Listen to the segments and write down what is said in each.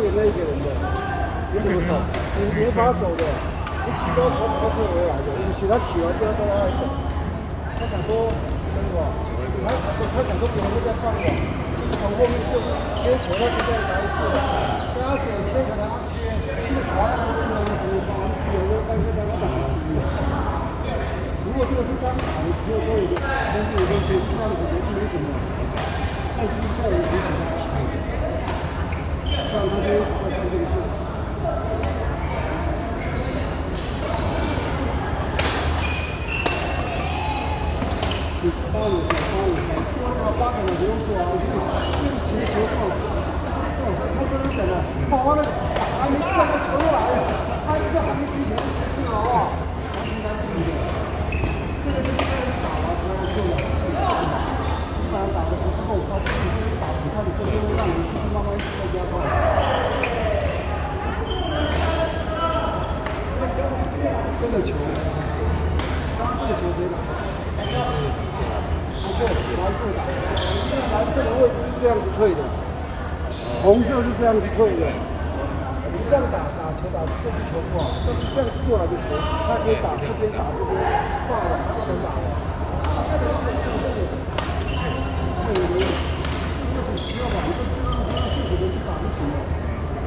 给那一个人的，你怎么守？你没法守的，你起高球不会退回来的，你起他起完之后在那里等，他想说，那什么？他他他想说别人会再放我，从后面就是切球，他就再来一次，他整切可能他切，因为台湾那边的什么防守，有的刚刚刚刚打的。如果这个是刚打的时候，都有个东西有东西这样子，没没什么。真的球，刚刚这个球谁打？不蓝色打，因为蓝色的位置是这样子退的，红色是这样子退的。你这样打打球打这支球不好，但是这样过来的球，他可以打这边打这边，放了。能打的，那这个这个是，这个没有，这个只需要把一个这样这样自己的去打就行了。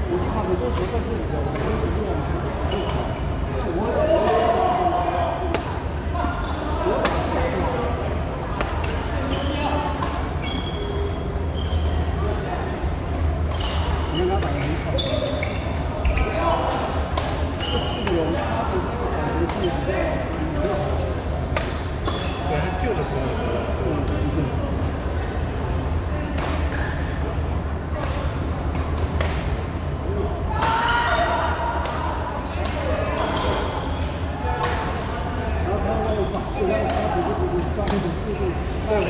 我经常很多球在这里的，我们就往前打，我我我。你看他打的很好，这四个人他的这是比较比较好。旧的时候，嗯，不是。然后他那个发现那个发球就比上那种速度差了一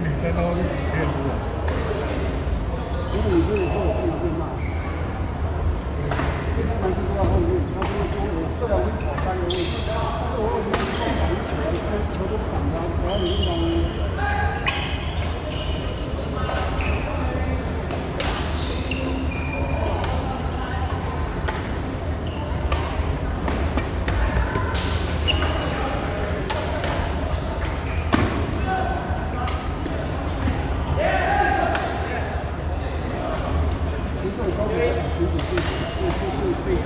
你三刀就五列是？如果你这样说，我经常会骂。今男生坐在后面，他不说我坐两分。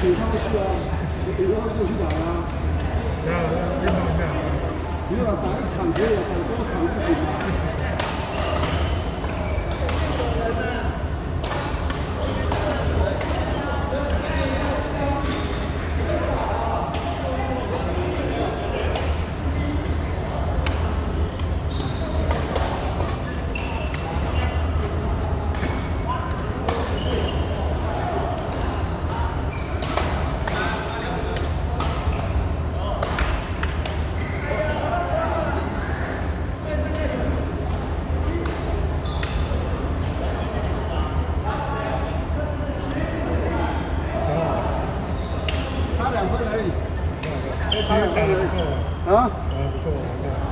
等他去啊！我等他过去打呀！不要，别打去！不要打一场可以，打多场不行。Yeah.